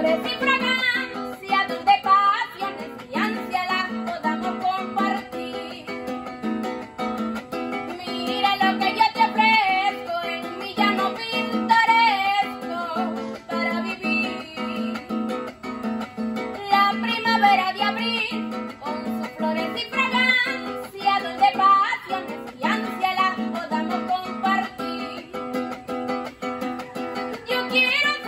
Flores y fragancia donde pasiones y ansias las podamos compartir. Mira lo que yo te ofrezco en mi llano pintoresco para vivir la primavera de abril con sus flores y fragancia donde pasiones y ansias las podamos compartir. Yo quiero.